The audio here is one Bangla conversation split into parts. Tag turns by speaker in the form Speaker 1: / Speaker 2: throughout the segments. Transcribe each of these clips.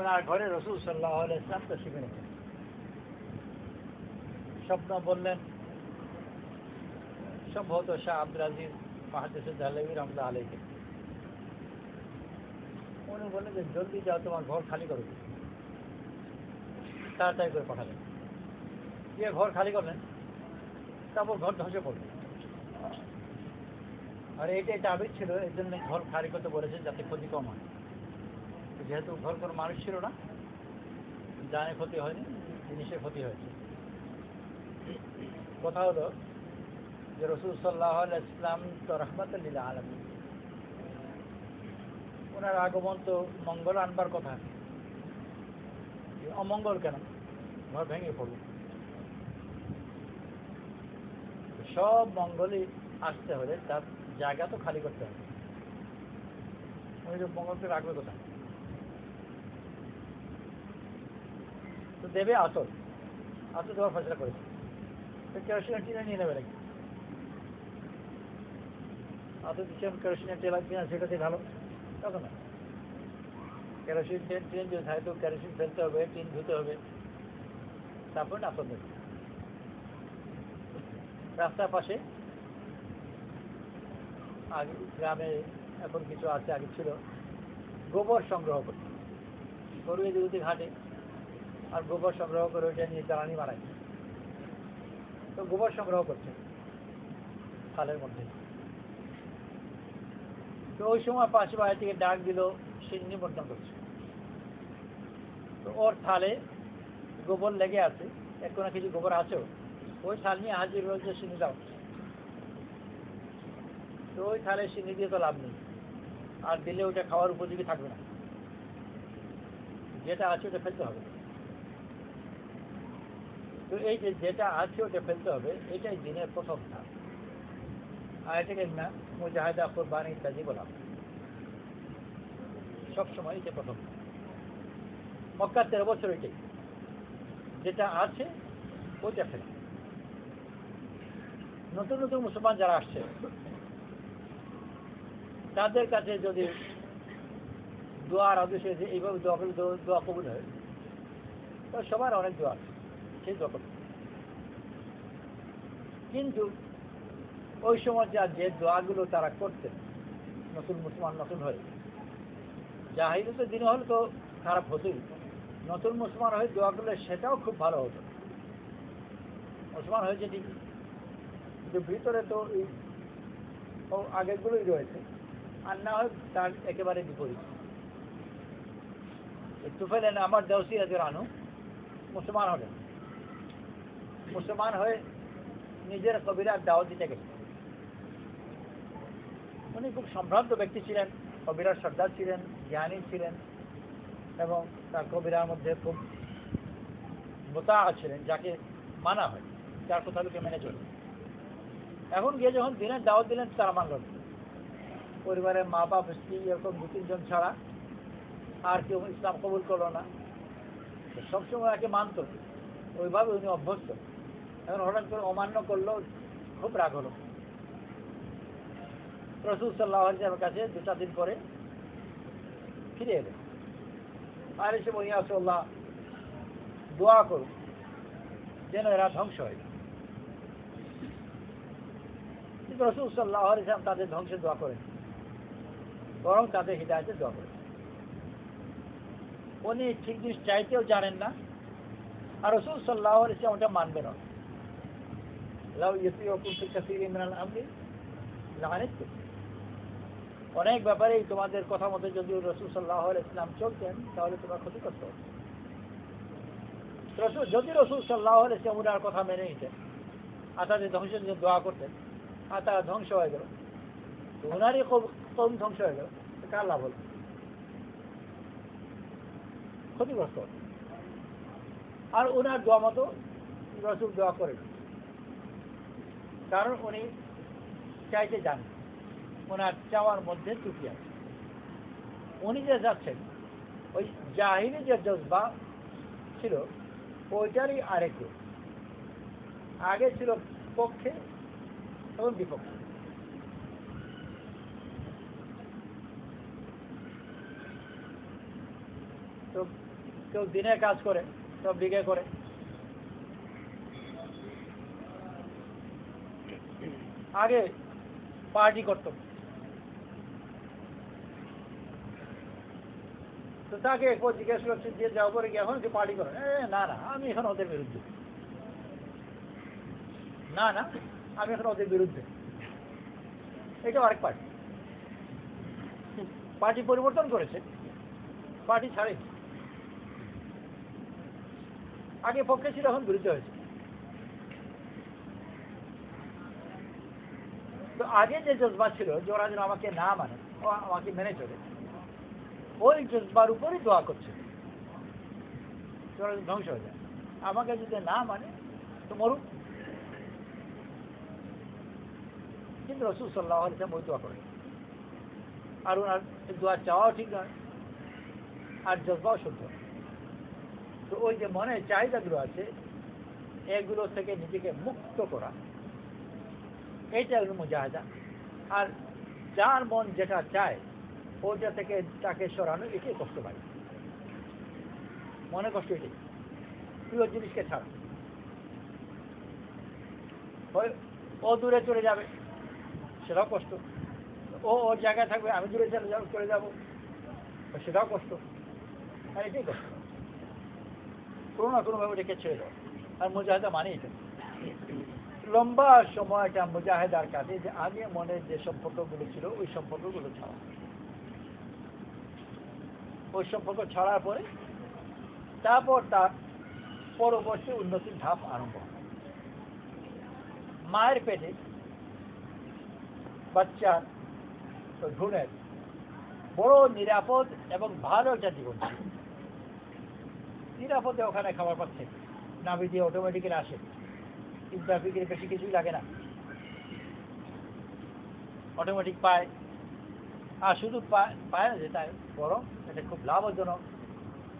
Speaker 1: ওনার ঘরে রসুল সাল্লাহ ইসলাম তো শিখে নিতেন স্বপ্ন বললেন, সম্ভবত শাহ আব্দুল আজিজ মাহাদিস জাহলেবী রহমদা আলীকে উনি বললেন যে, জলদি যাও, তোমার ঘর খালি করো। তাড়াতাড়ি করে পাঠালেন। গিয়ে ঘর খালি করলেন, তারপর ঘর ধসে পড়ল। আর এইটাই আবির ছিল এই জন্য ঘর খালি করতে বলেছে যাতে ক্ষতি কম হয়। যেহেতু ঘর কোনো মানুষ ছিল না জানে ক্ষতি হয়নি, জিনিসের ক্ষতি হয়েছে। কথা হলো যে রসুল সাল্লাহ ইসলাম তো রহমতুল্লিল্লাহ আলমী ওনার আগমন তো মঙ্গল আনবার কথা। অমঙ্গল কেন? ঘর ভেঙে পড়ল সব মঙ্গলই আসতে হলে তার জায়গা তো খালি করতে হবে। ওই যে মঙ্গলকে রাখবে কোথায়? তো দেবে, আসল। আসল দেওয়ার ফয়সলা করেছে। তো কেরোসিনের টিনে নিয়ে নেবে নাকি? আসল দিচ্ছেন কেরোসিনের তেল কিনা সেটা দিয়ে ভালো। তখন না। কেরোসিন টেন টিন যদি থাকে তো কেরোসিন ফেলতে হবে টিন ধুতে হবে। তারপর না, আসল দেবে। রাস্তার পাশে, আগে গ্রামে এখন কিছু আছে, আগে ছিল। গোবর সংগ্রহ করতে। গরু এদিকে ঘাটে। আর গোবর সংগ্রহ করে ওইটা নিয়ে জ্বালানি বানায় তো গোবর সংগ্রহ করছে খালের মধ্যে। তো ওই সময় পাশে বাড়ি থেকে ডাক দিল, সে নিমন্ত্রণ করছে। তো ওর থালে গোবর লেগে আছে এক কোনো কিছু গোবর আছেও ওই থাল নিয়ে হাজির হয়েছে চিনি দাও। তো ওই থালে চিনি দিয়ে তো লাভ নেই। আর দিলে ওইটা খাওয়ার উপযোগী থাকবে না। যেটা আছে ওটা ফেলতে হবে। তো এই যে যেটা আছে ওটা ফেলতে হবে, এটাই দিনের প্রথম ধাপ। আর এটা এটাকে না, মুজাহিদা, কোরবানি ইত্যাদি বলা সবসময় এটা প্রথম ধাপ। মক্কার তেরো বছর এটাই। যেটা আছে, ওইটা ফেলে। নতুন নতুন মুসলমান যারা আসছে, তাদের কাছে যদি দোয়ার আদেশে যে এইভাবে দোয়া দোয়া কবুল হয় সবার অনেক দোয়া আছে। সেই করতে কিন্তু ওই সময় যা যে দোয়াগুলো তারা করতেন, নতুন মুসলমান নতুন হয়ে। জাহিদতের দিন হলে তো খারাপ হতোই। নতুন মুসলমান হয়ে দোয়া করলে সেটাও খুব ভালো হতো। মুসলমান হয়েছে ঠিকই। কিন্তু ভিতরে তো এই আগেরগুলোই রয়েছে। আর না হয় তার একেবারে বিপরীত। তুফেলেন আমার দেওসি দৌসিয়াদের আনু মুসলমান হলেন মুসলমান হয়ে নিজের কবিরার দাওয়াত দিতে গেলেন উনি খুব সম্ভ্রান্ত ব্যক্তি ছিলেন, কবিরার সর্দার ছিলেন, জ্ঞানী ছিলেন এবং তার কবিরার মধ্যে খুব মোতা ছিলেন, যাকে মানা হয়, যার কথা লোকে মেনে চলে। এখন গিয়ে যখন দিনের দাওয়াত দিলেন, তারা মানল। পরিবারের মা বাপ স্ত্রী, এরকম দু তিনজন ছাড়া আর কেউ ইসলাম কবুল করল না। সবসময় একে মানত, ওইভাবে উনি অভ্যস্ত। এখন হঠাৎ করে অমান্য করল খুব রাগ হলো। রসুল সাল্লাহ আলিয়ার কাছে দুটা দিন পরে ফিরে এলেন আর এসে বলি আসল্লাহ দোয়া করুন যেন এরা ধ্বংস হয়। কিন্তু রসুল সাল্লাহ ইসলাম তাদের ধ্বংসের দোয়া করেন, বরং তাদের হৃদায়তের দোয়া করেন। উনি ঠিক জিনিস চাইতেও জানেন না, আর রসুল সাল্লাহ ইসলাম ওটা মানবে না। লাউ ইয়সি অকুল কাসির ইমরান আমরি, লাগানিত অনেক ব্যাপারেই তোমাদের কথা মতো যদি রসুল সাল্লাহ ইসলাম চলতেন, তাহলে তোমার ক্ষতিগ্রস্ত হতো রসুল যদি রসুল সাল্লাহ ইসলাম উনার কথা মেনে নিতেন, আর তাদের ধ্বংসের জন্য দোয়া করতেন, আর তারা ধ্বংস হয়ে গেল ওনারই কম ধ্বংস হয়ে গেল কার লাভ হল? ক্ষতিগ্রস্ত আর ওনার দোয়া মতো রসুল দোয়া করেন। কারণ উনি চাইতে যান। ওনার চাওয়ার মধ্যে ত্রুটি আছে। উনি যে যাচ্ছেন, ওই জাহিনী যে জজবা ছিল, ওইটারই আরেক। আগে ছিল পক্ষে এবং বিপক্ষে। তো কেউ দিনে কাজ করে সব বিঘে করে আগে পার্টি করতো। তো তাকে একবার জিজ্ঞেস করছে যে যাও করে কি এখন যে পার্টি করে? এ, না না আমি এখন ওদের বিরুদ্ধে। না না আমি এখন ওদের বিরুদ্ধে। এটা আরেক পার্টি। পার্টি পরিবর্তন করেছে। পার্টি ছাড়ে আগে পক্ষে ছিল এখন বিরুদ্ধে হয়েছে তো আগে যে জজবা ছিল যে ওরা যেন আমাকে না মানে আমাকে মেনে চলে। ওই জজবার উপরই দোয়া করছে। ধ্বংস হয়ে যায়। আমাকে যদি না মানে তো মরুক। কিন্তু রসুল সাল্লাহ আলিয়াম ওই দোয়া করে আর ওনার দোয়া চাওয়াও ঠিক নয়, আর জজবাও শুদ্ধ তো ওই যে মনে চাহিদাগুলো আছে, এগুলো থেকে নিজেকে মুক্ত করা। এইটা হলো মুজাহিদা। আর যার মন যেটা চায় ওটা থেকে তাকে সরানো এটাই কষ্ট পায় মনে কষ্ট এটাই। প্রিয় জিনিসকে ছাড়া। ও দূরে চলে যাবে, সেটাও কষ্ট। ও ওর জায়গায় থাকবে, আমি দূরে চলে যাব চলে যাব, সেটাও কষ্ট। আর এটাই কষ্ট। কোনো না কোনোভাবে ওটাকে ছেড়ে দাও। আর মুজাহিদা মানে এটা। লম্বা সময়টা মুজাহিদার কাছে যে আগে মনে যে সম্পর্কগুলো ছিল, ওই সম্পর্কগুলো ছাড়া। ওই সম্পর্ক ছাড়ার পরে তারপর তার পরবর্তী উন্নতির ধাপ আরম্ভ মায়ের পেটে বাচ্চার ভ্রূণের বড় নিরাপদ এবং ভালো একটা জীবন নিরাপদে ওখানে খাবার পাচ্ছে। নাভি দিয়ে অটোমেটিক্যালি আসে। ইন্টারফিকের বেশি কিছুই লাগে না। অটোমেটিক পায়। আর শুধু পায় না যে তাই, বরং এটা খুব লাভজনক।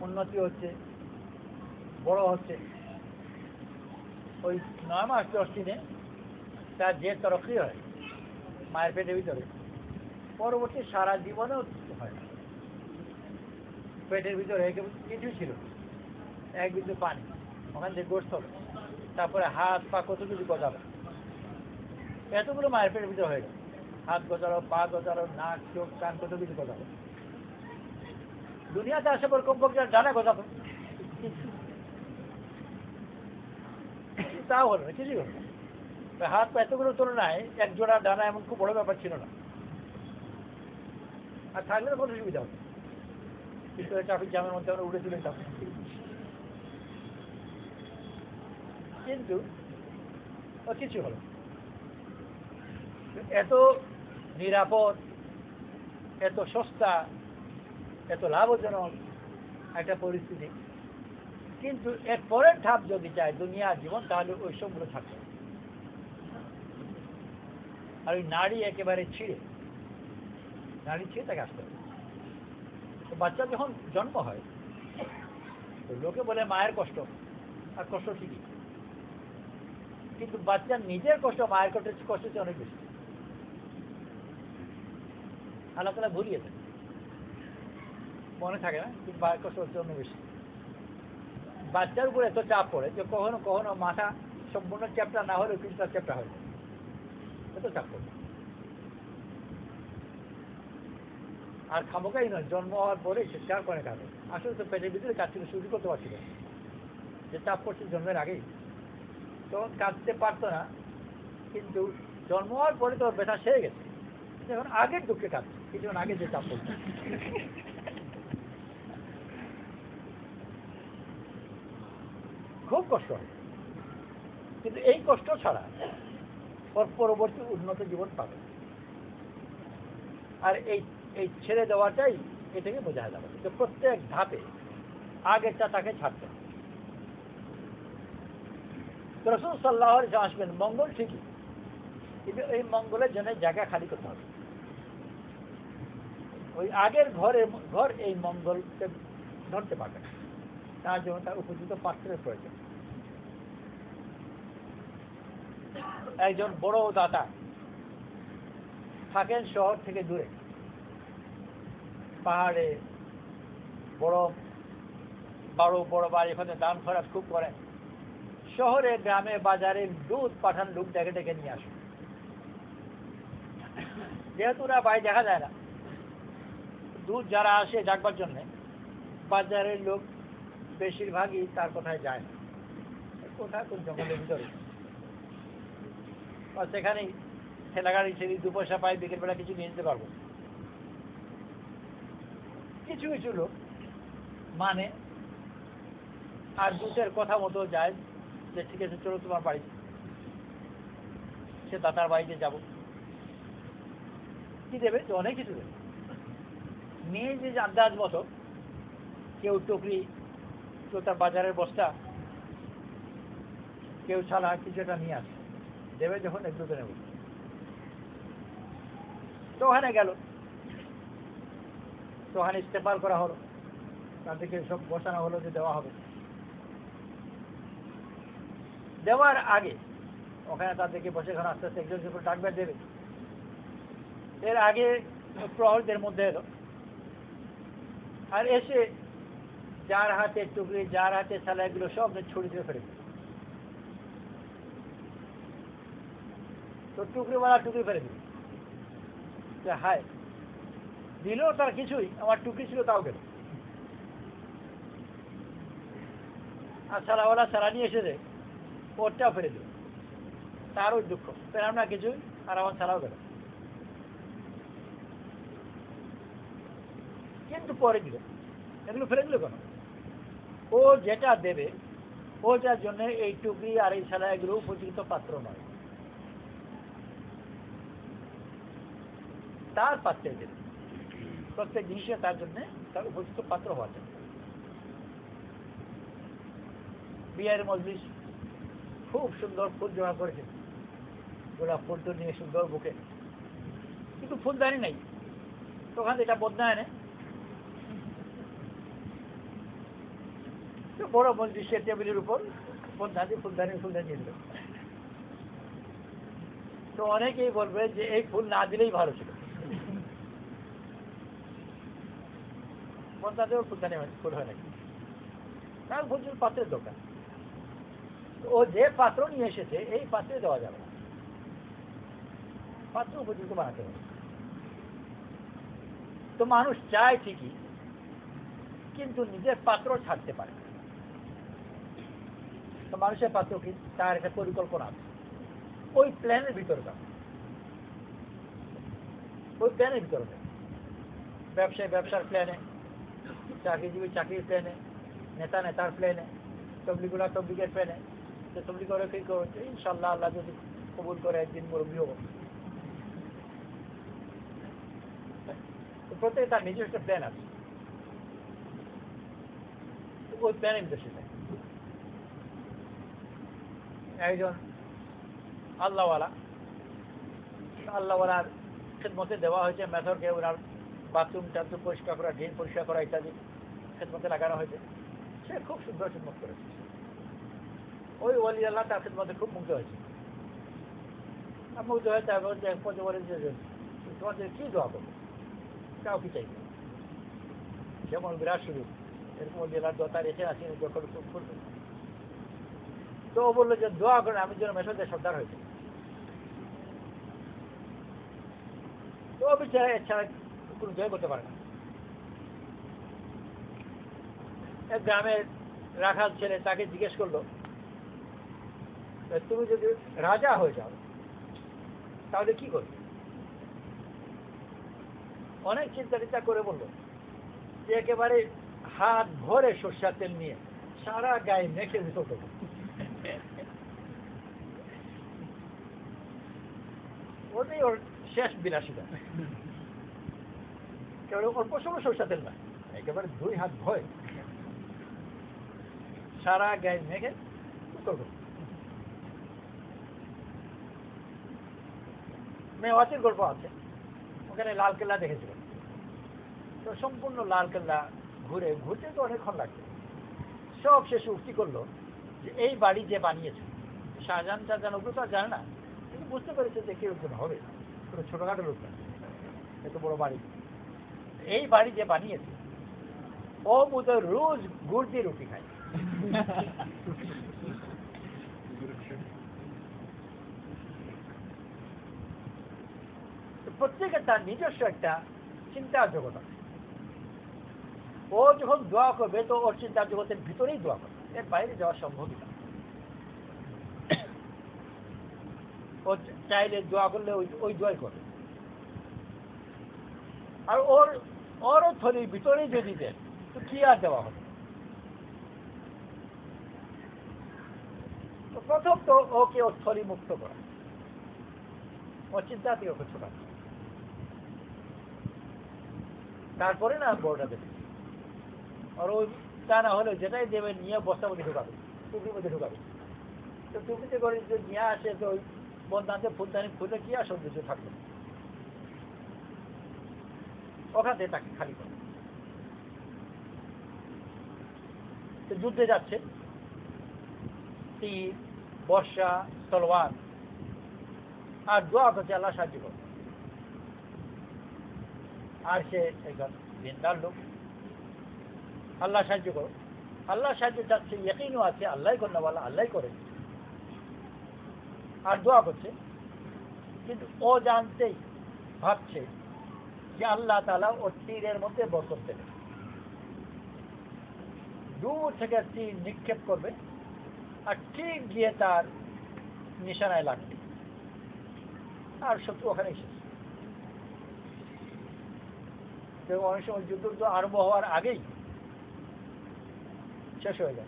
Speaker 1: উন্নতি হচ্ছে, বড় হচ্ছে। ওই নয় মাস, দশ দিনে তার যে তরক্কি হয়। মায়ের পেটের ভিতরে। পরবর্তী সারা জীবনেও হয়। পেটের ভিতরে কিছু ছিল। এক বিন্দু পানি, ওখান থেকে গোস্ত হবে তারপরে হাত পা কত কিছু গজাবে এতগুলো মায়ের পেটের ভিতরে হয়ে যায় হাত গজালো, পা গজালো, নাক, চোখ, কান কত কিছু গজালো? দুনিয়াতে আসে পর কমপক্ষে ডানা গজাতো। তাও হলো না, কিছুই হলো না। হাত পা এতগুলো তুলনায় এক জোড়া ডানা এমন খুব বড় ব্যাপার ছিল না। আর থাকলে তো কোনো সুবিধা হতো কিন্তু ট্রাফিক জ্যামের মধ্যে আমরা উড়ে চলে কিন্তু, ও কিছু হলো এত নিরাপদ, এত সস্তা, এত লাভজনক একটা পরিস্থিতি। কিন্তু এর পরের ধাপ যদি চায় দুনিয়ার জীবন, তাহলে ওই সবগুলো থাকবে না। আর ওই নারী একেবারে ছিঁড়ে। নারী ছিঁড়ে তাকে আসতে হবে। তো বাচ্চা যখন জন্ম হয়, তো লোকে বলে মায়ের কষ্ট। আর কষ্ট ঠিকই। কিন্তু বাচ্চার নিজের কষ্ট, মায়ের কষ্ট কষ্ট হচ্ছে অনেক বেশি। আল্লাহ তালা ভুলিয়ে দেন। মনে থাকে না কিন্তু মায়ের কষ্ট হচ্ছে অনেক বেশি। বাচ্চার উপরে এত চাপ পড়ে যে কখনো কখনো মাথা সম্পূর্ণ চ্যাপটা না হলেও কিছুটা চ্যাপটা হয়ে যায় এত চাপ পড়ে। আর খামোকাই নয়, জন্ম হওয়ার পরে চিৎকার করে কাঁদে। আসলে তো পেটের ভিতরে কাজ ছিল শুরু করতে পারছিল। যে চাপ পড়ছে জন্মের আগেই। তখন কাঁদতে পারতো না, কিন্তু জন্ম হওয়ার পরে তো ব্যথা সেরে গেছে। এখন আগের দুঃখে কাঁদছে, কিছুক্ষণ আগে যে চাপ পড়ছে খুব কষ্ট হয়। কিন্তু এই কষ্ট ছাড়া ওর পরবর্তী উন্নত জীবন পাবে। আর এই এই ছেড়ে দেওয়াটাই এটাকে বোঝা যাবে প্রত্যেক ধাপে আগেরটা তাকে ছাড়তে হবে। রসুল সাল্লাহ আসবেন মঙ্গল ঠিকই। কিন্তু এই মঙ্গলের জন্য জায়গা খালি করতে হবে। ওই আগের ঘরে, ঘর এই মঙ্গলকে ধরতে পারবে না। তার জন্য তার উপযুক্ত পাত্রের প্রয়োজন। একজন বড় দাতা থাকেন শহর থেকে দূরে। পাহাড়ে বড় বড় বড় বাড়ি ওখানে দাম খরচ খুব করে শহরে গ্রামে বাজারে দুধ পাঠান লোক ডেকে ডেকে নিয়ে আসে। যেহেতু ওরা বাড়ি দেখা যায় না, দুধ যারা আসে ডাকবার জন্য, বাজারের লোক বেশিরভাগই তার কোথায় যায় না। কোথায় কোন জঙ্গলের ভিতরে? বা সেখানেই ঠেলাগাড়ি ছেড়ে দু পয়সা পাই বিকেলবেলা কিছু নিয়ে যেতে পারব। কিছু কিছু লোক মানে আর দুধের কথা মতো যায় যে ঠিক আছে, চলো তোমার বাড়িতে সে দাদার বাড়িতে যাব। কি দেবে? তো অনেক কিছু দেবে। মেয়ে যে আন্দাজ মতো, কেউ টুকরি, কেউ তার বাজারের বস্তা, কেউ ছাড়া কিছু একটা নিয়ে আসে। দেবে যখন, একটু নেব। তো ওখানে গেল। তো ওখানে ইস্তেফার করা হলো। তাদেরকে সব বসানো হলো যে দেওয়া হবে। দেওয়ার আগে ওখানে তাদেরকে বসে এখন আস্তে আস্তে একজন করে ডাকবে দেবে। এর আগে প্রহরদের মধ্যে এলো। আর এসে যার হাতে টুকরি, যার হাতে ছালা এগুলো সব ছড়ি দিয়ে ফেলে। তো টুকরিওয়ালা টুকরি ফেলে দিল। যে হায়, দিল তার কিছুই, আমার টুকরি ছিল তাও গেল। আর সালাওয়ালা সারা নিয়ে এসেছে ওরটাও ফেলে দিল। তারও দুঃখ। পেলাম না কিছুই আর আমার ছাড়াও গেল। কিন্তু পরে দিল। এগুলো ফেলে দিল কেন? ও যেটা দেবে ওটার জন্য এই টুকরি আর এই ছাড়া এগুলো উপযুক্ত পাত্র নয়। তার পাত্রে দেবে। প্রত্যেক জিনিসে তার জন্য তার উপযুক্ত পাত্র হওয়া চাই বিয়ের মজলিস খুব সুন্দর ফুল জমা করেছে। গোলাপ ফুল তো নিয়ে সুন্দর বুকে। কিন্তু ফুলদানি নেই। তখন এটা বদনা এনে বড় মজলিসের টেবিলের উপর বদনাদি ফুলদানি ফুলদানি দিল। তো অনেকেই বলবে যে এই ফুল না দিলেই ভালো ছিল। বদনাদেও ফুলদানি ফুল হয় নাকি তার বলছিল পাত্রের দোকান। ও যে পাত্র নিয়ে এসেছে, এই পাত্রে দেওয়া যাবে না। পাত্র উপযুক্ত বানাতে হবে। তো মানুষ চায় ঠিকই, কিন্তু নিজের পাত্র ছাড়তে পারে তো মানুষের পাত্র কি? তার একটা পরিকল্পনা আছে। ওই প্ল্যানের ভিতরে ওই প্ল্যানের ভিতরে যাবে ব্যবসায় ব্যবসার প্ল্যানে চাকরিজীবী চাকরির প্ল্যানে নেতা নেতার প্ল্যানে তবলিগুলা তবলিগের প্ল্যানে যে তবলিগ করে কি ইনশাল্লাহ আল্লাহ যদি কবুল করে, একদিন মুরব্বী প্রত্যেকে তার নিজস্ব প্ল্যান আছে। ওই প্ল্যানের ভিতরে সেটা একজন আল্লাহওয়ালা, আল্লাহওয়ালার খেদমতে দেওয়া হয়েছে, মেথরকে ওনার বাথরুম টাথরুম পরিষ্কার করা ড্রেন পরিষ্কার করা ইত্যাদি খেদমতে লাগানো হয়েছে। সে খুব সুন্দর খেদমত করেছে। ওই ওলি আল্লাহ তার খেদমতে খুব মুগ্ধ হয়েছে। মুগ্ধ হয়ে তারপর যে এক পর্যায়ে বলে যে তোমাদের কী দোয়া করব? কাউ কি চাইবে যেমন বিরাট শুরু। এরকম ওলি আল্লাহর দোয়া তার এসে আসেনি যখন খুব করবে। তো বলল যে, দোয়া করেন আমি যেন মেসোদের সর্দার হয়েছে তো ও বিচারা এছাড়া কোনো জয় করতে পারে না। এক গ্রামের রাখাল ছেলে তাকে জিজ্ঞেস করল "তা তুমি যদি রাজা হয়ে যাও, তাহলে কি করবে? অনেক চিন্তা টিন্তা করে বলল, যে একেবারে হাত ভরে সর্ষার তেল নিয়ে সারা গায়ে মেখে দিত ওটাই ওর শেষ বিলাসিতা। কেবল অল্প সময় সরষা তেল না একেবারে দুই হাত ভয় সারা গায়ে মেঘে করব? মেওয়াতির গল্প আছে। ওখানে লাল কেল্লা দেখেছিল তো সম্পূর্ণ লাল কেল্লা ঘুরে ঘুরতে তো অনেকক্ষণ লাগছে সব শেষে উক্তি করল যে এই বাড়ি যে বানিয়েছে, শাহজাহান শাহজাহান ওগুলো তো আর জানে না, কিন্তু বুঝতে পেরেছে যে একজন হবে কোনো ছোটোখাটো লোক না, এত বড় বাড়ি। এই বাড়ি যে বানিয়েছে, ও বোধ রোজ গুড় দিয়ে রুটি খায়। প্রত্যেকের তার নিজস্ব একটা চিন্তার জগৎ আছে। ও যখন দোয়া করবে, তো ওর চিন্তার জগতের ভিতরেই দোয়া করবে। এর বাইরে যাওয়া সম্ভবই না। ও চাইলে দোয়া করলে ওই ওই দোয়াই করবে। আর ওর, ওরও থলির ভিতরেই যদি দেন, তো কি আর দেওয়া হবে? প্রথম তো ওকে ওর থলি মুক্ত করা। ওর চিন্তা থেকে ওকে ছোটা তারপরে না বড়টা দেবে। আর ওই তা না হলে যেটাই দেবে নিয়ে বস্তার মধ্যে ঢুকাবে, টুপির মধ্যে ঢুকাবে। তো টুপিতে করে যদি নিয়ে আসে, তো ওই বন্ধাতে ফুলদানি খুলে কি আর সৌন্দর্য থাকবে? ওখান তাকে খালি করে। তো যুদ্ধে যাচ্ছে। তীর, বর্ষা, তলোয়ার। আর দোয়া করছে আল্লাহ সাহায্য করবে আর সে একজন দিনদার লোক। আল্লাহ সাহায্য করো। আল্লাহ সাহায্য চাচ্ছে, ইয়কিনও আছে আল্লাহ কন্যাওয়ালা আল্লাহ করে। আর দোয়া করছে। কিন্তু ও জানতেই ভাবছে যে আল্লাহ তালা ওর তীরের মধ্যে বরকত দেবে। দূর থেকে তীর নিক্ষেপ করবে আর ঠিক গিয়ে তার নিশানায় লাগবে। আর শত্রু ওখানেই শেষ। তো অনেক সময় যুদ্ধ তো আরম্ভ হওয়ার আগেই শেষ হয়ে যায়।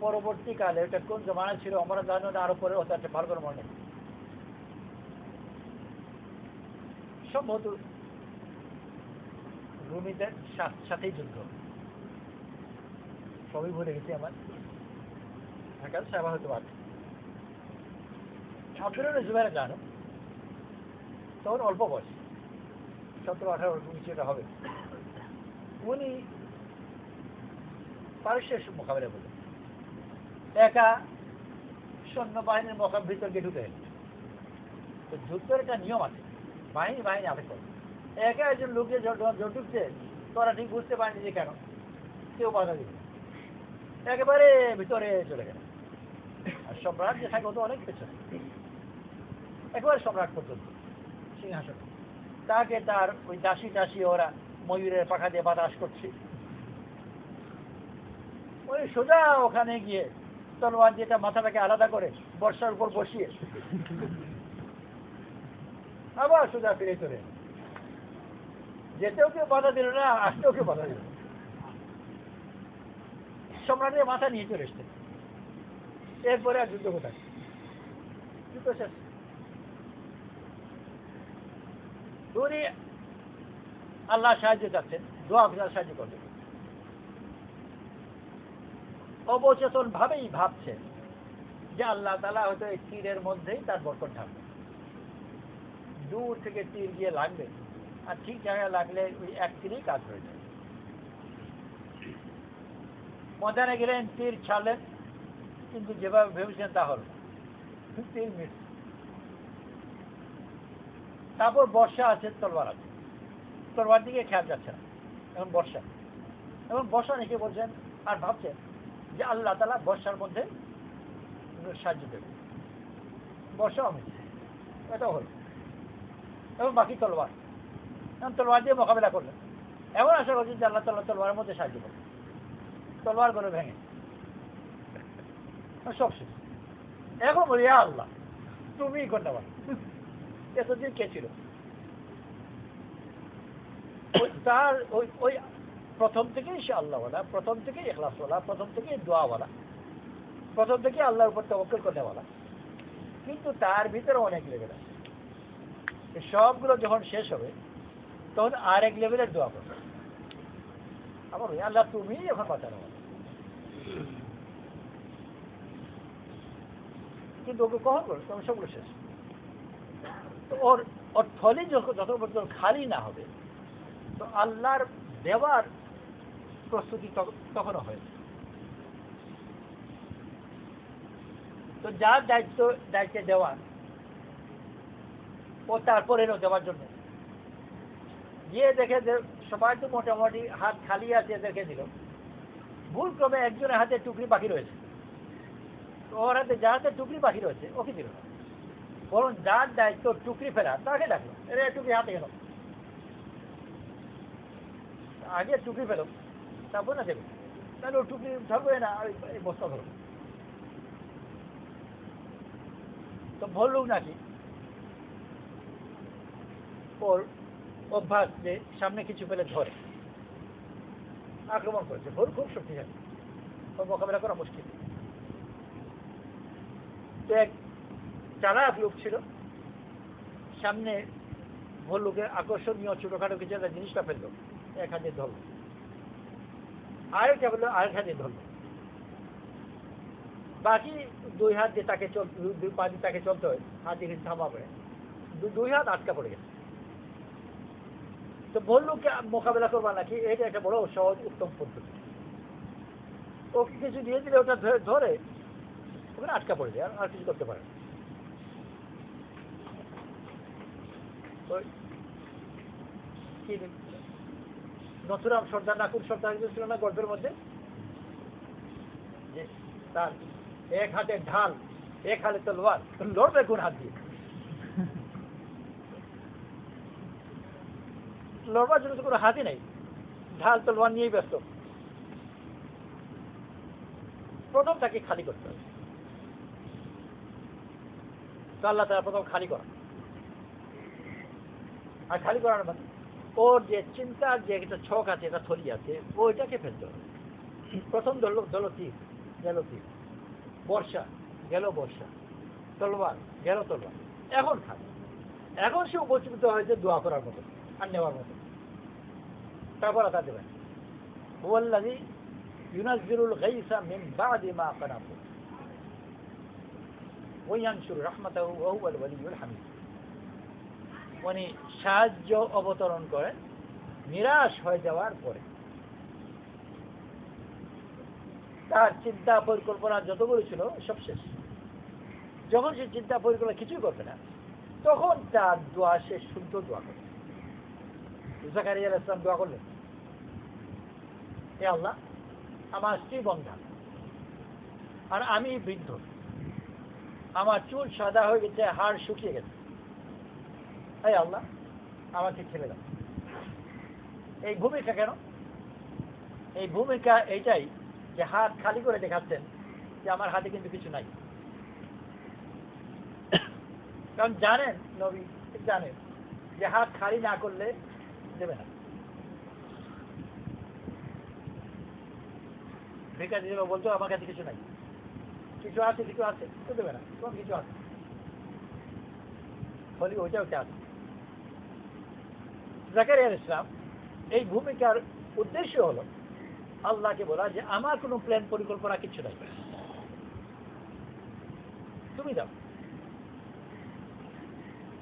Speaker 1: পরবর্তীকালে এটা কোন জমানা ছিল, আমার জানো আরও পরে হতো ভালো করে মনে সম্ভবত রুমিদের সাথ- সাথেই যুদ্ধ। সবই ভুলে গেছি আমার। ঢাকা সেবা হতে পারে আব্দুল জুবাইরা জানো, তখন অল্প বয়স। সতেরো আঠারো নিচেটা হবে। উনি পারস্যের মোকাবেলা করলেন। একা সৈন্যবাহিনীর মোকাব ভিতরকে ঢুকে তো যুদ্ধের একটা নিয়ম আছে। বাহিনী বাহিনী আটক করে। একা একজন লোকে ঢুকছে তোরা ঠিক বুঝতে পারেনি যে কেন। কেউ বাধা দিল একেবারে ভিতরে চলে গেল আর সম্রাট যে থাকে তো অনেক পেছনে। একেবারে সম্রাট পর্যন্ত সিংহাসন। তাকে তার ওই দাসী টাসি ওরা ময়ূরের পাখা দিয়ে বাতাস করছে। ওই সোজা ওখানে গিয়ে তলোয়ার যেটা মাথাটাকে আলাদা করে বর্ষার উপর বসিয়ে আবার সোজা ফিরে চলে যেতেও কেউ বাধা দিল না, আসতেও কেউ বাধা দিল। সম্রাটের মাথা নিয়ে চলে এসছে। এরপরে আর যুদ্ধ কোথায়? যুদ্ধ শেষ। উনি আল্লাহ সাহায্য চাচ্ছেন, দোয়া করে সাহায্য করবেন অবচেতন ভাবেই ভাবছে যে আল্লাহ তালা হয়তো এই তীরের মধ্যেই তার বরকত ঢাকবে দূর থেকে তীর গিয়ে লাগবে, আর ঠিক জায়গায় লাগলে ওই এক তীরেই কাজ হয়ে যায়। ময়দানে গেলেন, তীর ছাড়লেন, কিন্তু যেভাবে ভেবেছেন তা হল তীর মিস তারপর বর্ষা আছে তলবার আছে। তলবার দিকে খেয়াল যাচ্ছে না, এখন বর্ষা। এখন বর্ষা নাকি বলছেন, আর ভাবছেন যে আল্লাহ তালা বর্ষার মধ্যে সাহায্য দেবে বর্ষা আমি এটাও হল। এবং বাকি তলবার এখন তলবার দিয়ে মোকাবেলা করলেন। এমন আশা করছেন যে আল্লাহ তাল্লাহ তলবারের মধ্যে সাহায্য করবে তলবার করে ভেঙে। সব শেষ। এখন বলি আল্লাহ তুমি করতে এতদিন কে ছিল? তার ওই ওই প্রথম থেকেই সে আল্লাহওয়ালা, প্রথম থেকেই এখলাসওয়ালা প্রথম থেকেই দোয়াওয়ালা, প্রথম থেকে আল্লাহর উপর তবক্কল করতেওয়ালা কিন্তু তার ভিতরে অনেক লেভেল আছে। সবগুলো যখন শেষ হবে, তখন আর এক লেভেলের দোয়া করবে। ওই আল্লাহ তুমি এখন কথা হবে। কিন্তু ওকে কখন করবে? তখন সবগুলো শেষ। তো ওর ওর থলি যত পর্যন্ত খালি না হবে, তো আল্লাহর দেওয়ার প্রস্তুতি তখ- তখনও হয়েছে। তো যার দায়িত্ব, দায়িত্বে দেওয়ার, ও তারপরে এলো দেওয়ার জন্য। গিয়ে দেখে যে সবাই তো মোটামুটি হাত খালি আছে দেখে দিল ভুল ক্রমে একজনের হাতে টুকরি বাকি রয়েছে। ওর হাতে যার হাতে টুকরি বাকি রয়েছে ওকে দিল? না বরং যার দায়িত্ব টুকরি ফেরা তাকে ডাকলো। এরে, টুকরি হাতে গেল। আগে টুকরি ফেলো, তারপর না দেবে। তাহলে ও টুকরি ধরবে না, আর এই বস্তা ধরো তো বললুক নাকি ওর অভ্যাস যে সামনে কিছু পেলে ধরে। আক্রমণ করেছে। ভুল খুব শক্তিশালী। ওর মোকাবেলা করা মুশকিল। তো এক চালাক লোক ছিল, সামনে ভল্লুকের আকর্ষণীয় ছোটখাটো কিছু একটা জিনিসটা ফেলল, এক হাতে ধরল আরেকটা বলল, আরেক হাতে ধরল বাকি দুই হাত দিয়ে তাকে চল দুই পা দিয়ে তাকে চলতে হয়, হাত দিয়ে থামাবে। দু- দুই হাত আটকা পড়ে গেছে। তো ভল্লুককে মোকাবেলা করবা নাকি? এটা একটা বড় সহজ উত্তম পদ্ধতি। ওকে কিছু দিয়ে দিলে ওটা ধরে, ওখানে আটকা পড়ে যায় আর কিছু করতে পারে না। ওই কি নথুরাম সর্দার নাকুর সর্দার ছিল না গল্পের মধ্যে? তার এক হাতে ঢাল, এক হাতে তলোয়ার, লড়বে কোন হাত দিয়ে? লড়বার জন্য তো কোনো হাতই নেই। ঢাল, তলোয়ার নিয়েই ব্যস্ত। প্রথম তাকে খালি করতে হবে। তো আল্লাহ তারা প্রথম খালি করা আর খালি করার মানে ওর যে চিন্তার যে একটা ছক আছে এটা থলি আছে, ওইটাকে ফেলতে হবে। প্রথম ধরল ধরল তীর, গেল তীর। বর্ষা, গেল বর্ষা। তলোয়ার গেল তলোয়ার এখন খালি। এখন সে উপস্থিত হয়েছে দোয়া করার মতো, আর নেওয়ার মতো। তারপর তা দেবেন ওয়াল্লাযী ইউনাজ্জিলুল গাইসা মিন বাদি মা কানাতু। ওয়ায়ানশুরু রাহমাতাহু ওয়া হুয়াল ওয়ালিয়ুল হামিদ। উনি সাহায্য অবতরণ করেন, নিরাশ হয়ে যাওয়ার পরে। তার চিন্তা পরিকল্পনা যতগুলো ছিল, সব শেষ। যখন সে চিন্তা পরিকল্পনা কিছুই করবে না, তখন তার দোয়া সে শুদ্ধ দোয়া করে জাকারিয়া আলাইহিস সালাম দোয়া করলেন, হে আল্লাহ, আমার স্ত্রী বন্ধা, আর আমি বৃদ্ধ। আমার চুল সাদা হয়ে গেছে, হাড় শুকিয়ে গেছে। হে আল্লাহ আমাকে ছেড়ে দাও। এই ভূমিকা কেন? এই ভূমিকা এইটাই যে হাত খালি করে দেখাচ্ছেন যে আমার হাতে কিন্তু কিছু নাই। কারণ জানেন, নবী জানেন যে হাত খালি না করলে দেবে না। ভিক্ষা বলতো আমার কাছে কিছু নাই। কিছু আছে কিছু আছে, তো দেবে না। তোমার কিছু আছে। বলি, ওইটাও একটা আছে? জাকারিয়া ইসলাম, এই ভূমিকার উদ্দেশ্য হলো আল্লাহকে বলা যে আমার কোনো প্ল্যান পরিকল্পনা কিছু নাই। তুমি দাও।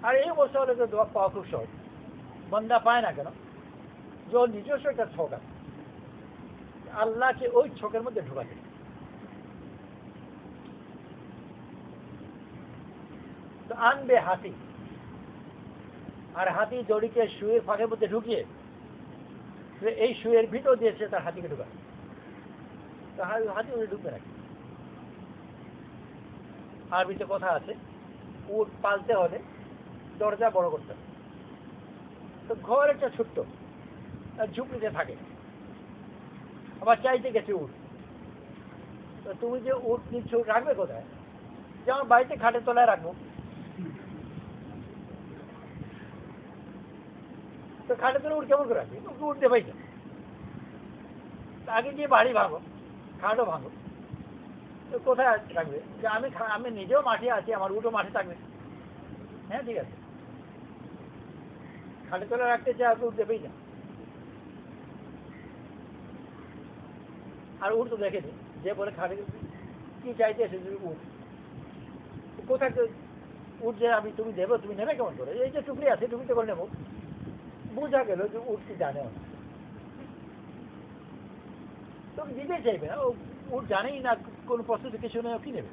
Speaker 1: আর এই অবস্থা হলে দোয়া পাওয়া খুব সহজ। বন্দা পায় না কেন? যে নিজস্ব একটা ছক আছে। আল্লাহকে ওই ছকের মধ্যে ঢোকাতে। তো আনবে হাতি আর হাতি দড়িকে শুয়ের ফাঁকের মধ্যে ঢুকিয়ে এই শুয়ের ভিতর দিয়ে সে তার হাতিকে ঢুকায়। তো হাতি ওই ঢুকবে নাকি আরবিতে কথা আছে, উট পালতে হলে দরজা বড় করতে হবে। তো ঘর একটা ছোট্ট ঝুপড়িতে থাকে। আবার চাইতে গেছে উট। তো তুমি যে উট নিচ্ছ, রাখবে কোথায়? যে আমার বাড়িতে খাটের তলায় রাখব। তো খাটের তলায় উঠ কেমন করে ওকে উঠতে পাইছে আগে গিয়ে বাড়ি ভাঙো, খাটও ভাঙো। তো কোথায় রাখবে যে আমি আমি নিজেও মাঠে আছি, আমার উঠো মাঠে থাকবে। হ্যাঁ ঠিক আছে। খাটের তলায় রাখতে চাই আপনি উঠতে যান আর উঠ তো দেখেনি যে বলে খাটে কি চাইতে এসে তুমি উঠ। কোথায় উঠ যে আমি তুমি দেবো, তুমি নেবে কেমন করে? এই যে টুকরি আছে, টুকরিতে করে নেব। বোঝা গেল যে উঠ কি জানে তুমি দিতে চাইবে না, ও উঠ জানেই না কোনো প্রস্তুতি কিছু নেই কি নেবে?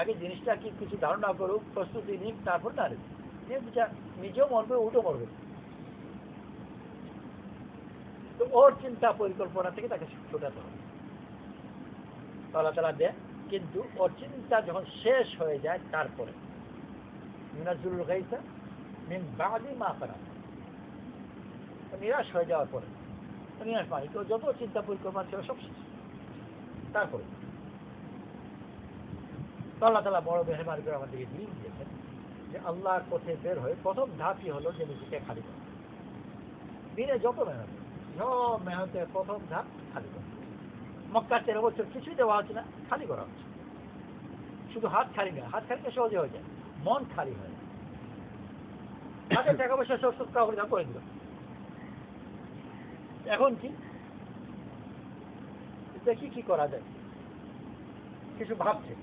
Speaker 1: আগে জিনিসটা কি কিছু ধারণা করুক, প্রস্তুতি নিক, তারপর না নিজেও মরবে উঠও মরবে। তো ওর চিন্তা পরিকল্পনা থেকে তাকে ছোটাতে হবে। তো আল্লাহ তালা দেন, কিন্তু ওর চিন্তা যখন শেষ হয়ে যায়, তারপরে। মিনাজুল গাইসা মিন বাদি মা করা নিরাশ হয়ে যাওয়ার পরে নিরাশ মানে তো যত চিন্তা পরিকল্পনা ছিল সব শেষ। তারপরে আল্লাহ তালা বড় মেহরবানি করে আমাদেরকে দিন দিয়েছেন যে আল্লাহর পথে বের হয়ে প্রথম ধাপই হলো যে নিজেকে খালি করা। দিনে যত মেহনত, সব মেহনতের প্রথম ধাপ খালি করা। মক্কা তেরো বছর কিছুই দেওয়া হচ্ছে না, খালি করা হচ্ছে। শুধু হাত খালি না, হাত খালি সহজে হয়ে যায়, মন খালি হয় হাতে টাকা পয়সা সব সব করে দিল। এখন কি? দেখি কি করা যায়? কিছু ভাবছে?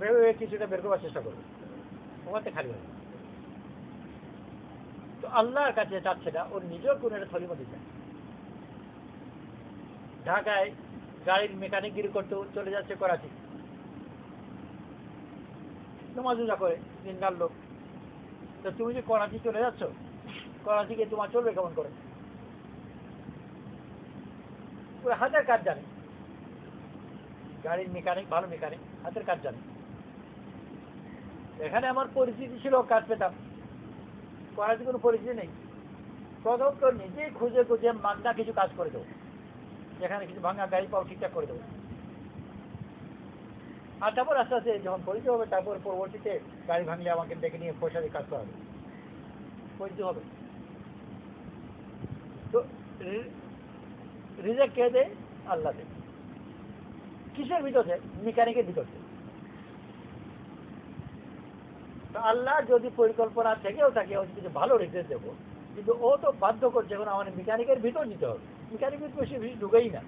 Speaker 1: ভেবে কিছুটা বের করবার চেষ্টা করবে। ওখানে খালি হবে তো আল্লাহর কাছে চাচ্ছে না ওর নিজের কোনো একটা থলির মধ্যে চায় ঢাকায় গাড়ির মেকানিক মেকানিকগিরি করতে চলে যাচ্ছে করাচি। নমাজুজা করে দিনকার লোক। তো তুমি যে করাচি চলে যাচ্ছ করাচি গিয়ে তোমার চলবে কেমন করে? হাতের কাজ জানে। গাড়ির মেকানিক ভালো মেকানিক হাতের কাজ জানে। এখানে আমার পরিচিতি ছিল, কাজ পেতাম। করাচি কোনো পরিচিতি নেই। প্রথম তো নিজেই খুঁজে খুঁজে মান্দা কিছু কাজ করে দেবো। যেখানে কিছু ভাঙা গাড়ি পাও ঠিকঠাক করে দেবো। আর তারপর আস্তে আস্তে যখন পরিচয় হবে, তারপর পরবর্তীতে গাড়ি ভাঙলে আমাকে ডেকে নিয়ে পয়সা দিয়ে কাজ করা হবে পরিচয় হবে। তো রিজেক্ট কে দেয়? আল্লাহ দেয়। কিসের ভিতর মেকানিকের ভিতর তো আল্লাহ যদি পরিকল্পনা থেকেও থাকে, ও কিছু ভালো রিজেক্ট দেবো, কিন্তু ও তো বাধ্য করছে, এখন আমার মেকানিকের ভিতর নিতে হবে। মেকানিকের বেশি বেশি ঢুকেই না।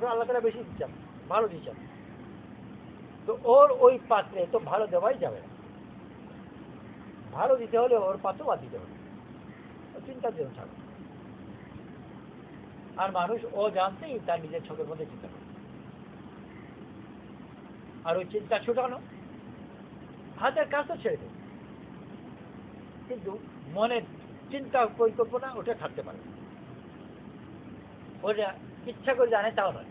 Speaker 1: তো আল্লাহ তালা বেশি দিচ্ছেন, ভালো দিচ্ছেন। তো ওর ওই পাত্রে তো ভালো দেওয়াই যাবে না। ভালো দিতে হলে ওর বাদ দিতে হবে। ও চিন্তার জন্য ছাড়ো। আর মানুষ ও জানতেই তার নিজের চোখের মধ্যে চিন্তা করে। আর ওই চিন্তা ছুটানো, হাতের কাজ তো ছেড়ে দেবে কিন্তু মনের চিন্তা, পরিকল্পনা ওটা থাকতে পারে। ওটা ইচ্ছা করে জানে তাও নয়।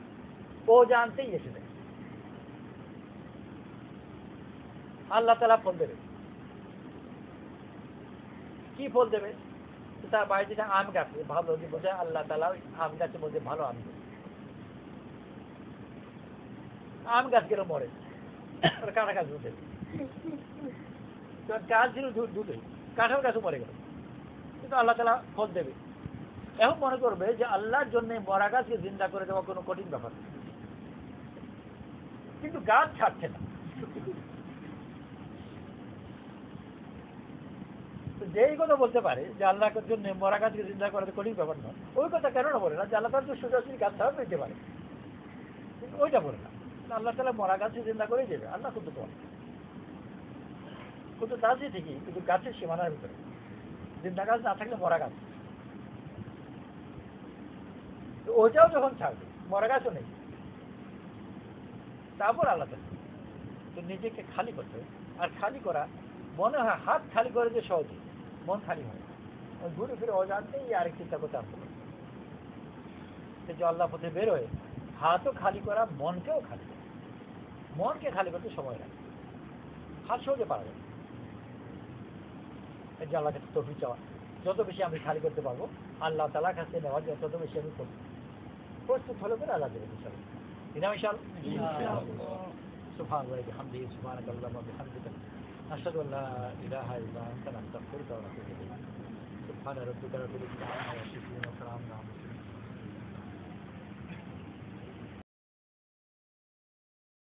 Speaker 1: ও জানতেই এসে দেয় আল্লাহ তালা ফোন দেবে কি ফল দেবে? তার বাড়িতে একটা আম গাছ ভালো বোঝে আল্লাহ তালা ওই আম গাছের মধ্যে ভালো আম আম গাছ গেলে মরে। কাঁটা গাছ উঠে গাছ ছিল দুটোই কাঁঠাল গাছও মরে গেল। কিন্তু আল্লাহ তালা ফল দেবে। এখন মনে করবে যে আল্লাহর জন্য মরা গাছকে জিন্দা করে দেওয়া কোনো কঠিন ব্যাপার। কিন্তু গাছ ছাড়ছে না। তো যেই কথা বলতে পারে, যে আল্লাহর জন্য মরা গাছকে জিন্দা করা তো কঠিন ব্যাপার নয়। ওই কথা কেন না বলে না? যে আল্লাহ তার তো সুযোগ গাছ ছাড়া পেতে পারে। কিন্তু ওইটা বলে না। আল্লাহ তালা মরা গাছকে জিন্দা করেই দেবে। আল্লাহ কিন্তু বলে কিন্তু গাছই ঠিকই, কিন্তু গাছের সীমানার ভিতরে। জিন্দা গাছ না থাকলে মরা গাছ। তো ওইটাও যখন ছাড়বে, মরা গাছও নেই। তারপর আলাদা তো নিজেকে খালি করতে আর খালি করা, মনে হয় হাত খালি করে যে সহজে। মন খালি হয় ওই ঘুরে ফিরে অজান্তেই আরেকটি তাকে হবে সে জল্লা পথে বেরোয় হাতও খালি করা মনকেও খালি করা। মনকে খালি করতে সময় লাগে। হাত সহজে পারা যায় যে আল্লাহ কাছে তফি চাওয়া যত বেশি আমি খালি করতে পারব আল্লাহ তালা কাছে নেওয়ার জন্য তত বেশি আমি করব প্রস্তুত হলে করে আল্লাহ দেবে বিশাল ইনামিশাল সুফান ভাই হামদি সুফান আল্লাহ হামদি أشهد أن لا إله إلا أنت نستغفرك ونتوب إليك. سبحان ربك رب العزة عما يصفون وسلام على المرسلين.